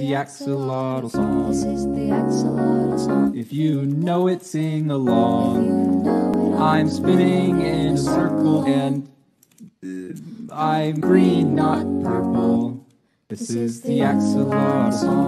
the axolotl song. This is the axolotl song. If you know it, sing along. know it, I'm spinning in a circle and uh, I'm green, not purple. This is the axolotl song.